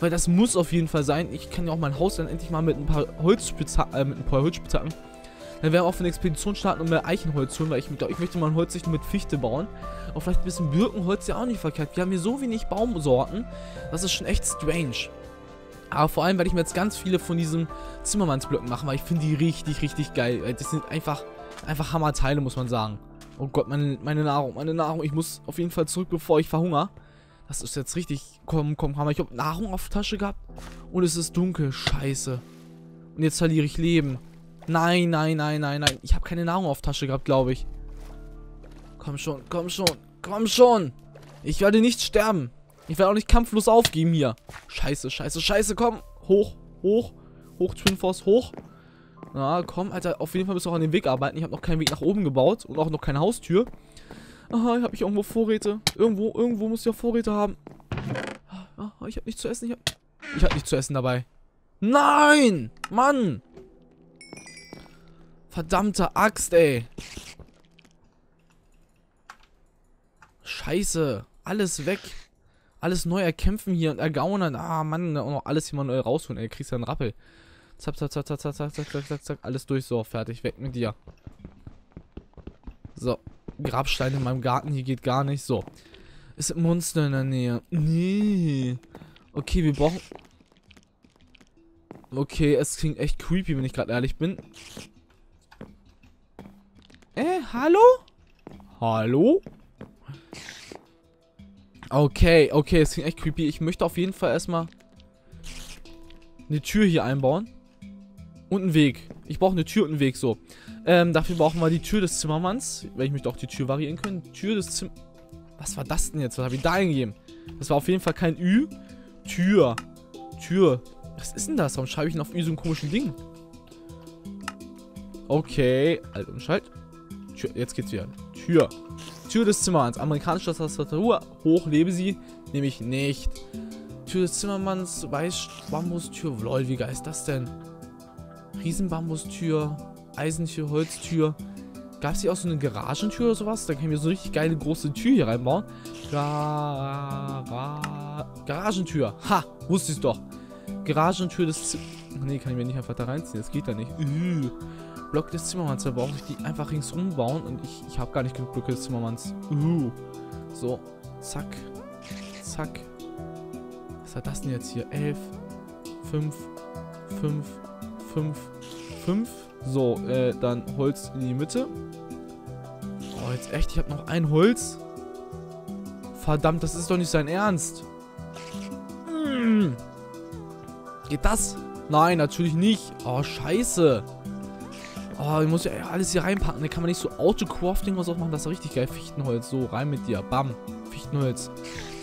Weil das muss auf jeden Fall sein. Ich kann ja auch mein Haus dann endlich mal mit ein paar Holzspitzhacken, äh, mit ein paar Holzspitzhacken. Dann werden wir auch eine Expedition starten und mehr Eichenholz holen, weil ich, ich möchte mal ein Holz nicht nur mit Fichte bauen. Auch vielleicht ein bisschen Birkenholz ja auch nicht verkehrt. Wir haben hier so wenig Baumsorten. Das ist schon echt strange. Aber vor allem, weil ich mir jetzt ganz viele von diesen Zimmermannsblöcken mache, weil ich finde die richtig, richtig geil. Das sind einfach, einfach Hammerteile, muss man sagen. Oh Gott, meine, meine Nahrung, meine Nahrung. Ich muss auf jeden Fall zurück, bevor ich verhungere. Das ist jetzt richtig. Komm, komm, komm. Ich habe Nahrung auf Tasche gehabt. Und es ist dunkel. Scheiße. Und jetzt verliere ich Leben. Nein, nein, nein, nein, nein. Ich habe keine Nahrung auf Tasche gehabt, glaube ich. Komm schon, komm schon, komm schon. Ich werde nicht sterben. Ich werde auch nicht kampflos aufgeben hier. Scheiße, scheiße, scheiße, komm. Hoch, hoch, hoch, Twin Force, hoch. Na, komm, Alter, auf jeden Fall müssen wir auch an dem Weg arbeiten. Ich habe noch keinen Weg nach oben gebaut und auch noch keine Haustür. Aha, habe ich irgendwo Vorräte. Irgendwo, irgendwo muss ich auch Vorräte haben. Ah, ich habe nichts zu essen. Ich habe ich hab nichts zu essen dabei. Nein! Mann! Verdammte Axt, ey. Scheiße. Alles weg. Alles neu erkämpfen hier und ergaunern. Ah, Mann. Und noch alles hier mal neu rausholen, ey. Kriegst ja einen Rappel. Zack, zack, zack, zack, zack, zack, zack, zack, zack, zack. Alles durch. So, fertig. Weg mit dir. So. Grabstein in meinem Garten. Hier geht gar nicht. So. Ist ein Monster in der Nähe. Nee. Okay, wir brauchen... Okay, es klingt echt creepy, wenn ich gerade ehrlich bin. Äh, hallo? Hallo? Okay, okay, es klingt echt creepy. Ich möchte auf jeden Fall erstmal eine Tür hier einbauen. Und einen Weg. Ich brauche eine Tür und einen Weg, so. Ähm, dafür brauchen wir die Tür des Zimmermanns. Weil ich möchte auch die Tür variieren können. Tür des Zimmer... Was war das denn jetzt? Was habe ich da eingegeben? Das war auf jeden Fall kein Ü. Tür. Tür. Was ist denn das? Warum schreibe ich denn auf Ü so einen komischen Ding? Okay. Alt und Schalt. Tür, jetzt geht's wieder. Tür. Tür des Zimmermanns. Amerikanische Tastatur. Hoch, lebe sie. Nehme ich nicht. Tür des Zimmermanns. Weiß, Bambustür. Lol, wie geil ist das denn? Riesenbambustür. Eisentür, Holztür. Gab es hier auch so eine Garagentür oder sowas? Da können wir so eine richtig geile große Tür hier reinbauen. Gar Garagentür. Ha, wusste ich doch. Garagentür des Zimmers. Nee, kann ich mir nicht einfach da reinziehen. Das geht da nicht. Üh. Block des Zimmermanns. Da brauche ich die einfach ringsrum bauen. Und ich, ich habe gar nicht genug Blöcke des Zimmermanns. Uh. So. Zack. Zack. Was hat das denn jetzt hier? 11. 5. 5. 5. 5. So, äh, dann Holz in die Mitte. Oh, jetzt echt? Ich habe noch ein Holz. Verdammt, das ist doch nicht sein Ernst. Hm. Geht das? Nein, natürlich nicht. Oh, scheiße. Oh, ich muss ja alles hier reinpacken. Da kann man nicht so Auto-Crafting was auch machen. Das ist richtig geil. Fichtenholz. So, rein mit dir. Bam. Fichtenholz.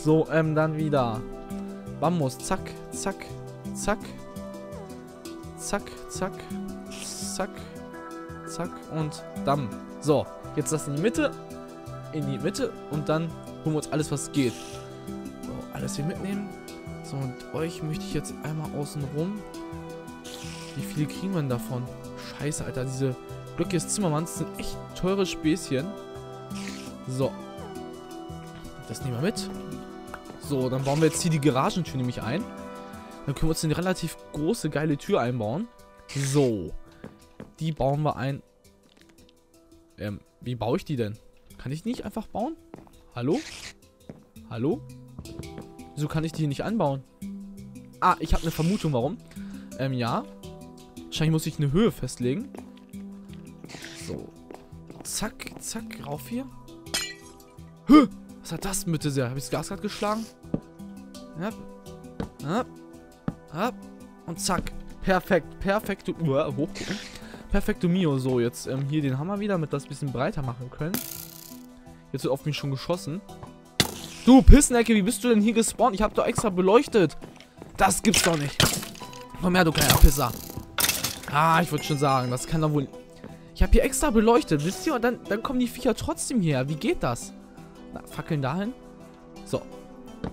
So, ähm, dann wieder. Bambus. Zack, zack, zack. Zack, zack, zack, zack und Damm. So, jetzt das in die Mitte. In die Mitte. Und dann holen wir uns alles, was geht. So, alles hier mitnehmen. So, und euch möchte ich jetzt einmal außen rum. Wie viele kriegen wir denn davon? Scheiße, Alter. Diese Blöcke des Zimmermanns sind echt teure Späßchen. So. Das nehmen wir mit. So, dann bauen wir jetzt hier die Garagentür nämlich ein. Dann können wir uns eine relativ große, geile Tür einbauen. So. Die bauen wir ein. Ähm, wie baue ich die denn? Kann ich nicht einfach bauen? Hallo? Hallo? Wieso kann ich die nicht anbauen? Ah, ich habe eine Vermutung, warum. Ähm, ja. Wahrscheinlich muss ich eine Höhe festlegen. So. Zack, zack, rauf hier. Hö! Was hat das bitte sehr? Habe ich das Gas gerade geschlagen? Ja. Ja. Ja. Und zack. Perfekt. Perfekt. Uh, hochgucken. Perfekto Mio. So, jetzt ähm, hier den Hammer wieder, damit wir das ein bisschen breiter machen können. Jetzt wird auf mich schon geschossen. Du, Pissnecke, wie bist du denn hier gespawnt? Ich habe doch extra beleuchtet. Das gibt's doch nicht. Komm her, du kleiner Pisser. Ah, ich würde schon sagen, das kann doch wohl... Ich habe hier extra beleuchtet, wisst ihr? Und dann, dann kommen die Viecher trotzdem her. Wie geht das? Na, Fackeln dahin. So.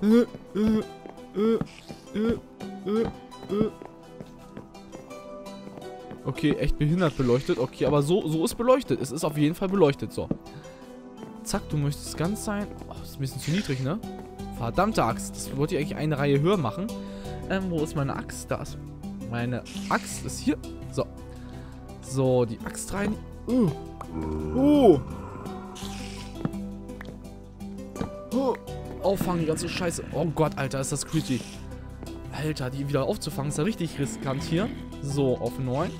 Äh, äh, äh, äh, äh. Okay, echt behindert beleuchtet. Okay, aber so, so ist beleuchtet. Es ist auf jeden Fall beleuchtet. So. Zack, du möchtest ganz sein. Oh, ist ein bisschen zu niedrig, ne? Verdammte Axt. Das wollte ich eigentlich eine Reihe höher machen. Ähm, wo ist meine Axt? Da ist meine Axt. Ist hier. So. So, die Axt rein. Uh. Uh. Uh. Auffangen, die ganze Scheiße. Oh Gott, Alter, ist das creepy. Alter, die wieder aufzufangen, ist ja richtig riskant hier. So, auf 9.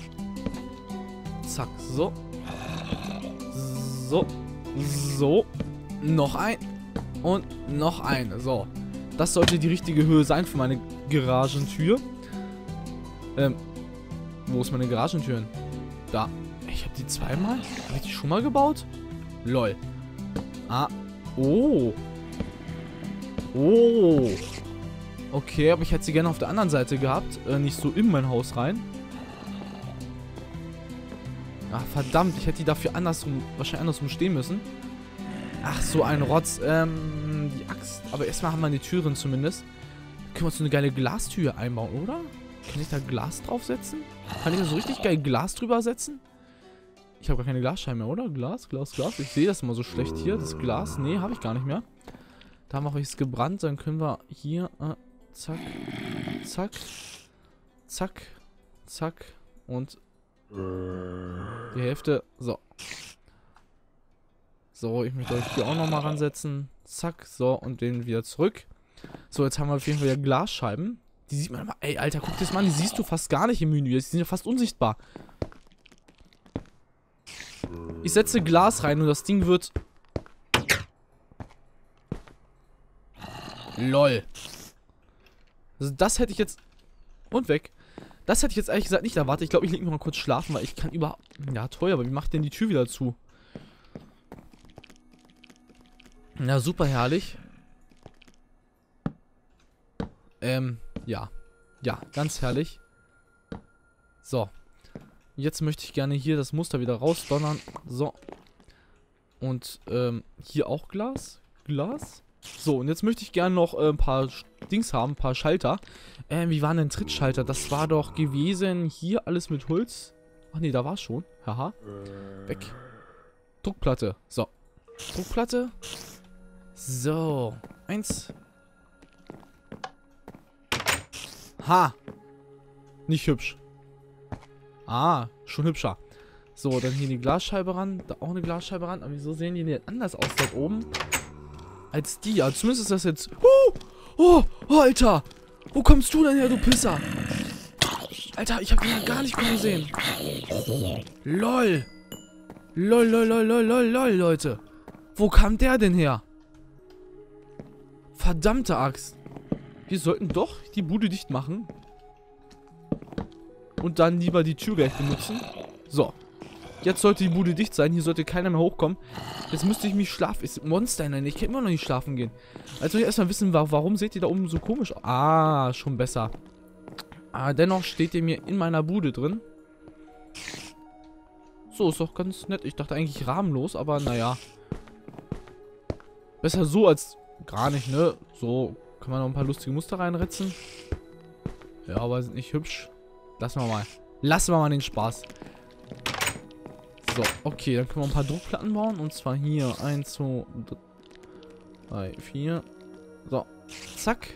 Zack, so. So. So. Noch ein. Und noch eine. So. Das sollte die richtige Höhe sein für meine Garagentür. Ähm. Wo ist meine Garagentür? Da. Ich habe die zweimal? Habe ich die schon mal gebaut? Lol. Ah. Oh. Oh. Okay, aber ich hätte sie gerne auf der anderen Seite gehabt. Äh, nicht so in mein Haus rein. Ach, verdammt. Ich hätte die dafür andersrum, wahrscheinlich andersrum stehen müssen. Ach, so ein Rotz. Ähm, die Axt. Aber erstmal haben wir die Türen zumindest. Können wir uns so eine geile Glastür einbauen, oder? Kann ich da Glas draufsetzen? Kann ich da so richtig geil Glas drüber setzen? Ich habe gar keine Glasscheibe mehr, oder? Glas, Glas, Glas. Ich sehe das immer so schlecht hier. Das Glas. Nee, habe ich gar nicht mehr. Da haben wir es gebrannt. Dann können wir hier... Äh, zack. Zack. Zack. Zack. Und die Hälfte. So. So, ich möchte euch hier auch nochmal ransetzen. Zack. So, und den wieder zurück. So, jetzt haben wir auf jeden Fall wieder Glasscheiben. Die sieht man immer. Ey, Alter, guck das mal an. Die siehst du fast gar nicht im Menü. Die sind ja fast unsichtbar. Ich setze Glas rein und das Ding wird... LOL. Also das hätte ich jetzt... Und weg. Das hätte ich jetzt ehrlich gesagt nicht erwartet. Ich glaube, ich lege mich mal kurz schlafen, weil ich kann überhaupt... Ja, toll, aber wie macht denn die Tür wieder zu? Ja, super herrlich. Ähm, ja. Ja, ganz herrlich. So. Jetzt möchte ich gerne hier das Muster wieder rausdonnern. So. Und, ähm, hier auch Glas. Glas. So, und jetzt möchte ich gerne noch äh, ein paar Dings haben, ein paar Schalter. Ähm, wie waren denn Trittschalter? Das war doch gewesen hier alles mit Holz. Ach nee, da war es schon. Haha. Weg. Druckplatte. So. Druckplatte. So. Eins. Ha. Nicht hübsch. Ah, schon hübscher. So, dann hier die Glasscheibe ran. Da auch eine Glasscheibe ran. Aber wieso sehen die denn anders aus dort oben? Als die. Also zumindest ist das jetzt... Oh, oh, Alter. Wo kommst du denn her, du Pisser? Alter, ich hab ihn gar nicht kommen sehen. LOL. LOL, lol, lol, lol, lol, lol, Leute. Wo kam der denn her? Verdammte Axt. Wir sollten doch die Bude dicht machen. Und dann lieber die Tür gleich benutzen. So. Jetzt sollte die Bude dicht sein. Hier sollte keiner mehr hochkommen. Jetzt müsste ich mich schlafen. Ist Monster nein, Ich kann immer noch nicht schlafen gehen. Also ich erstmal wissen, warum seht ihr da oben so komisch? Ah, schon besser. Ah, dennoch steht ihr mir in meiner Bude drin. So, ist doch ganz nett. Ich dachte eigentlich rahmenlos, aber naja. Besser so als gar nicht, ne? So kann man noch ein paar lustige Muster reinritzen. Ja, aber sind nicht hübsch. Lassen wir mal. Lassen wir mal den Spaß. So, okay, dann können wir ein paar Druckplatten bauen. Und zwar hier 1, 2, 3, 4. So, zack.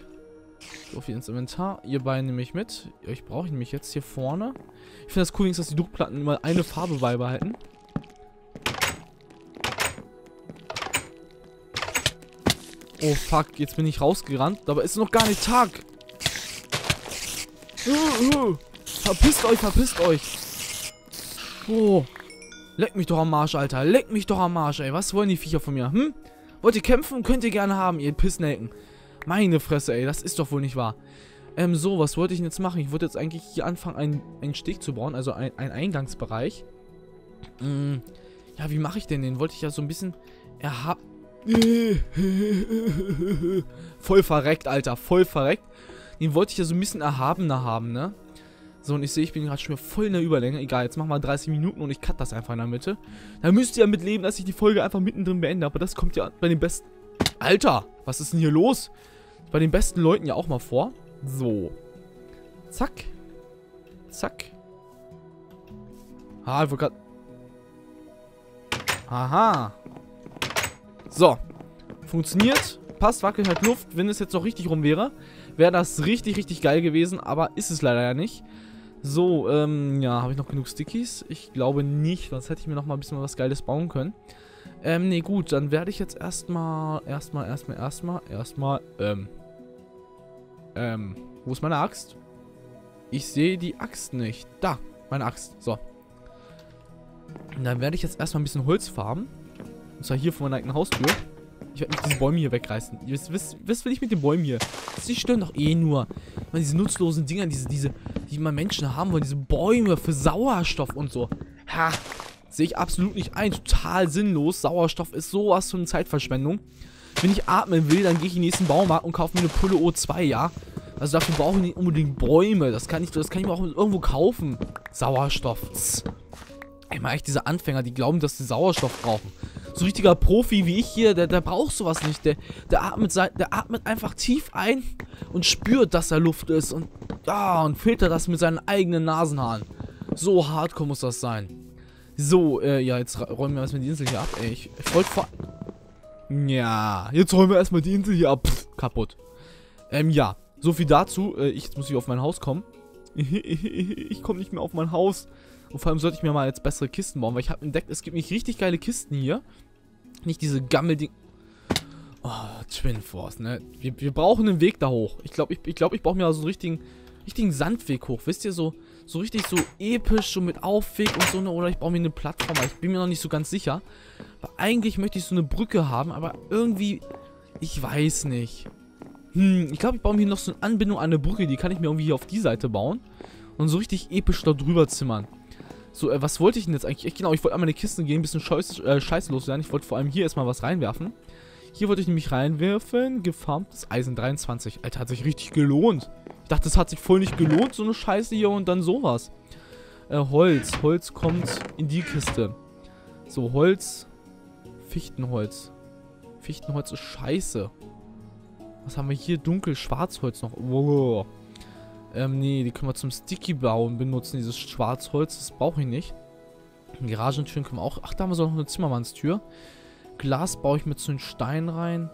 So viel ins Inventar. Ihr beiden nehme ich mit. Euch brauche ich nämlich jetzt hier vorne. Ich finde das cool, dass die Druckplatten immer eine Farbe beibehalten. Oh fuck, jetzt bin ich rausgerannt. Dabei ist noch gar nicht Tag. Verpisst euch, verpisst euch. Oh, Leck mich doch am Marsch, Alter. Leck mich doch am Marsch, ey. Was wollen die Viecher von mir, hm? Wollt ihr kämpfen? Könnt ihr gerne haben, ihr Pissnelken. Meine Fresse, ey. Das ist doch wohl nicht wahr. Ähm, so, was wollte ich denn jetzt machen? Ich wollte jetzt eigentlich hier anfangen, einen, einen Steg zu bauen. Also ein, einen Eingangsbereich. Hm, ja, wie mache ich denn den? Wollte ich ja so ein bisschen erhab... voll verreckt, Alter. Voll verreckt. Den wollte ich ja so ein bisschen erhabener haben, ne? So, und ich sehe, ich bin gerade schon wieder voll in der Überlänge. Egal, jetzt machen wir 30 Minuten und ich cut das einfach in der Mitte. Da müsst ihr damit leben, dass ich die Folge einfach mittendrin beende. Aber das kommt ja bei den besten... Alter, was ist denn hier los? Bei den besten Leuten ja auch mal vor. So. Zack. Zack. Ah, ich wollte gerade... Aha. So. Funktioniert. Passt, wackelt halt Luft, wenn es jetzt noch richtig rum wäre. wäre das richtig, richtig geil gewesen, aber ist es leider ja nicht. So, ähm, ja, habe ich noch genug Stickies? Ich glaube nicht, sonst hätte ich mir noch mal ein bisschen was Geiles bauen können. Ähm, nee, gut, dann werde ich jetzt erstmal, erstmal, erstmal, erstmal, erstmal, ähm, ähm, wo ist meine Axt? Ich sehe die Axt nicht. Da, meine Axt. So. Und dann werde ich jetzt erstmal ein bisschen Holz farben. Und zwar hier vor meiner eigenen Haustür. Ich werde mich diese Bäume hier wegreißen. Ihr wisst, wisst, will ich mit den Bäumen hier? Die stören doch eh nur. Man, diese nutzlosen Dinger, diese, diese, die man Menschen haben wollen, diese Bäume für Sauerstoff und so. Ha, sehe ich absolut nicht ein. Total sinnlos. Sauerstoff ist sowas von Zeitverschwendung. Wenn ich atmen will, dann gehe ich in den nächsten Baumarkt und kaufe mir eine Pulle O2, ja. Also dafür brauche ich nicht unbedingt Bäume. Das kann ich, das kann ich mir auch irgendwo kaufen. Sauerstoff. Ey, mal echt diese Anfänger, die glauben, dass sie Sauerstoff brauchen. So richtiger Profi wie ich hier, der, der braucht sowas nicht. Der, der, atmet, der atmet einfach tief ein und spürt, dass da Luft ist. Und, ja, und filtert das mit seinen eigenen Nasenhaaren. So hardcore muss das sein. So, äh, ja, jetzt räumen wir erstmal die Insel hier ab. Ey, ich, ich wollte vor... Ja, jetzt räumen wir erstmal die Insel hier ab. Pff, kaputt. Ähm, ja. So viel dazu. Äh, ich, jetzt muss ich auf mein Haus kommen. ich komme nicht mehr auf mein Haus. Und vor allem sollte ich mir mal jetzt bessere Kisten bauen, weil ich habe entdeckt, es gibt nicht richtig geile Kisten hier. Nicht diese Gammelding... Oh, Twin Force, ne? Wir, wir brauchen einen Weg da hoch. Ich glaube, ich, ich, glaub, ich brauche mir also einen richtigen, richtigen Sandweg hoch. Wisst ihr, so, so richtig so episch, so mit Aufweg und so, ne? Oder ich brauche mir eine Plattform. Ich bin mir noch nicht so ganz sicher. Weil eigentlich möchte ich so eine Brücke haben, aber irgendwie... Ich weiß nicht. Hm, ich glaube, ich baue mir hier noch so eine Anbindung an eine Brücke. Die kann ich mir irgendwie hier auf die Seite bauen. Und so richtig episch da drüber zimmern. So, äh, was wollte ich denn jetzt eigentlich? Genau, ich wollte einmal in die Kisten gehen, ein bisschen Scheiße, äh, Scheiße loswerden. Ich wollte vor allem hier erstmal was reinwerfen. Hier wollte ich nämlich reinwerfen. Gefarmtes Eisen 23. Alter, hat sich richtig gelohnt. Ich dachte, das hat sich voll nicht gelohnt, so eine Scheiße hier und dann sowas. Äh, Holz. Holz kommt in die Kiste. So, Holz. Fichtenholz. Fichtenholz ist scheiße. Was haben wir hier? Dunkel, Schwarzholz noch. Wow. Ähm, nee, die können wir zum Sticky bauen benutzen, dieses Schwarzholz. Das brauche ich nicht. Garagentüren können wir auch... Ach, da haben wir so noch eine Zimmermannstür. Glas baue ich mit so einem Stein rein.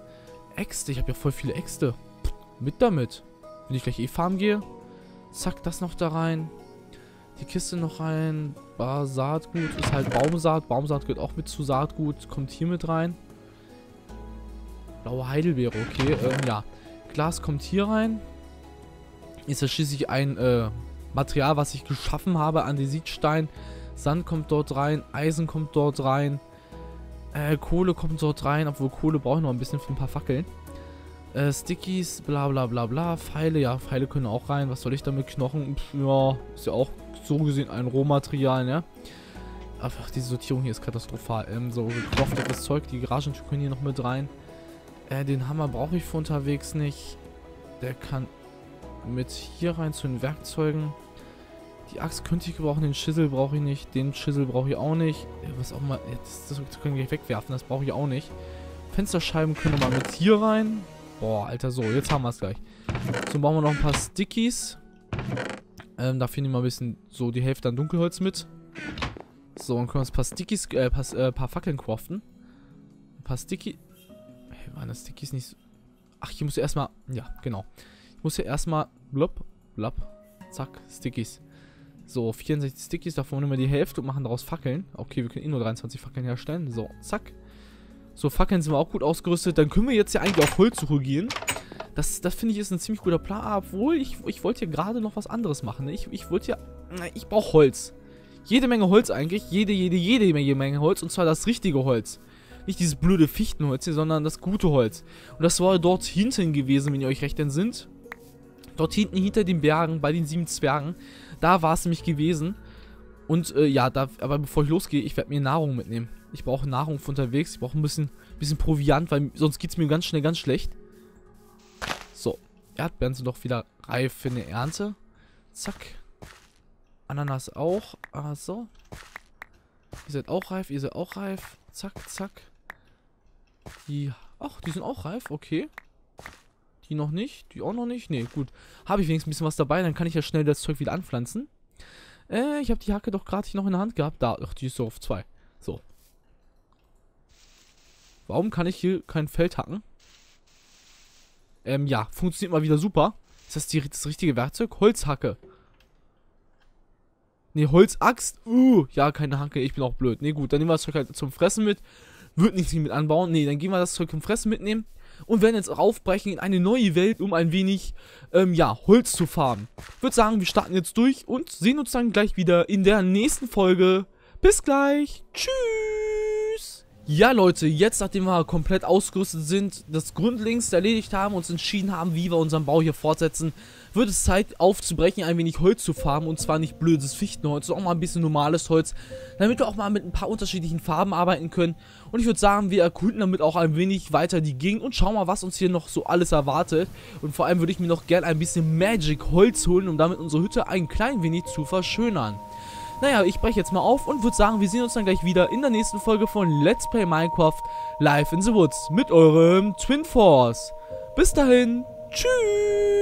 Äxte, ich habe ja voll viele Äxte. Mit damit. Wenn ich gleich eh farmen gehe. Zack, das noch da rein. Die Kiste noch rein. Bar Saatgut ist halt Baumsaat. Baumsaat gehört auch mit zu Saatgut. Kommt hier mit rein. Blaue Heidelbeere, okay. Ähm, ja. Glas kommt hier rein ist ja schließlich ein äh, Material, was ich geschaffen habe, Andesitstein. Sand kommt dort rein, Eisen kommt dort rein, äh, Kohle kommt dort rein, obwohl Kohle brauche ich noch ein bisschen für ein paar Fackeln. Äh, Stickies, bla bla bla bla, Pfeile, ja, Pfeile können auch rein, was soll ich damit, Knochen, Pff, ja, ist ja auch so gesehen ein Rohmaterial, ne? Einfach diese Sortierung hier ist katastrophal, ähm, so gecraftetes Zeug, die Garagentür können hier noch mit rein. Äh, den Hammer brauche ich für unterwegs nicht. Der kann mit hier rein zu den Werkzeugen. Die Axt könnte ich gebrauchen, den Schissel brauche ich nicht, den Schissel brauche ich auch nicht. Was auch mal, das, das können wir wegwerfen, das brauche ich auch nicht. Fensterscheiben können wir mal mit hier rein. Boah, Alter, so, jetzt haben wir es gleich. So, bauen wir noch ein paar Stickies. Ähm, dafür nehmen wir ein bisschen so die Hälfte an Dunkelholz mit. So, dann können wir uns ein paar Stickies, äh, paar, äh, paar Fackeln craften. Ein paar Sticky... Hey, waren das Stickies nicht so... Ach, hier muss ich erstmal... Ja, genau muss ja erstmal blub, blub, zack, Stickies. So, 64 Stickies, davon nehmen wir die Hälfte und machen daraus Fackeln. Okay, wir können eh nur 23 Fackeln herstellen. So, zack. So, Fackeln sind wir auch gut ausgerüstet. Dann können wir jetzt ja eigentlich auf Holzsuche gehen. Das, das finde ich ist ein ziemlich guter Plan. Obwohl, ich, ich wollte hier gerade noch was anderes machen. Ne? Ich, ich wollte ja... Ich brauche Holz. Jede Menge Holz eigentlich. Jede, jede, jede Menge Holz. Und zwar das richtige Holz. Nicht dieses blöde Fichtenholz hier, sondern das gute Holz. Und das war dort hinten gewesen, wenn ihr euch recht entsinnt. Dort hinten hinter den Bergen, bei den sieben Zwergen, da war es nämlich gewesen. Und äh, ja, da, aber bevor ich losgehe, ich werde mir Nahrung mitnehmen. Ich brauche Nahrung für unterwegs. Ich brauche ein bisschen, bisschen Proviant, weil sonst geht es mir ganz schnell ganz schlecht. So, Erdbeeren sind doch wieder reif für eine Ernte. Zack. Ananas auch. Also. Ihr seid auch reif, ihr seid auch reif. Zack, zack. Die, ach, die sind auch reif, okay. Die noch nicht? Die auch noch nicht? Nee, gut. Habe ich wenigstens ein bisschen was dabei, dann kann ich ja schnell das Zeug wieder anpflanzen. Äh, ich habe die Hacke doch gerade noch in der Hand gehabt. Da, ach, die ist so auf zwei. So. Warum kann ich hier kein Feld hacken? Ähm, ja, funktioniert mal wieder super. Ist das die, das richtige Werkzeug? Holzhacke. Ne, Holzaxt. Uh, ja, keine Hacke. Ich bin auch blöd. Ne, gut, dann nehmen wir das Zeug halt zum Fressen mit. Wird nichts mit anbauen. Ne, dann gehen wir das Zeug zum Fressen mitnehmen. Und werden jetzt raufbrechen in eine neue Welt, um ein wenig, ähm, ja, Holz zu farmen. Ich würde sagen, wir starten jetzt durch und sehen uns dann gleich wieder in der nächsten Folge. Bis gleich. Tschüss. Ja, Leute, jetzt nachdem wir komplett ausgerüstet sind, das Grundlegendste erledigt haben, uns entschieden haben, wie wir unseren Bau hier fortsetzen, wird es Zeit aufzubrechen, ein wenig Holz zu farben und zwar nicht blödes Fichtenholz, sondern auch mal ein bisschen normales Holz, damit wir auch mal mit ein paar unterschiedlichen Farben arbeiten können. Und ich würde sagen, wir erkunden damit auch ein wenig weiter die Gegend und schauen mal, was uns hier noch so alles erwartet. Und vor allem würde ich mir noch gerne ein bisschen Magic Holz holen, um damit unsere Hütte ein klein wenig zu verschönern. Naja, ich breche jetzt mal auf und würde sagen, wir sehen uns dann gleich wieder in der nächsten Folge von Let's Play Minecraft Live in the Woods mit eurem Twin Force. Bis dahin, tschüss!